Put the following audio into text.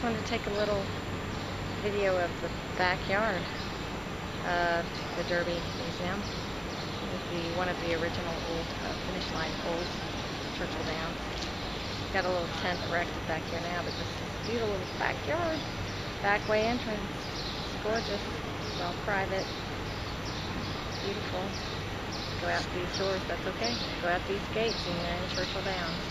just wanted to take a little video of the backyard of the Derby Museum. With the one of the original old uh, finish line poles, Churchill Downs. Got a little tent erected back here now, but this is a beautiful backyard. Back way entrance. It's gorgeous. It's all private. Beautiful. Go out these doors, that's okay. Go out these gates and you're in Churchill Downs.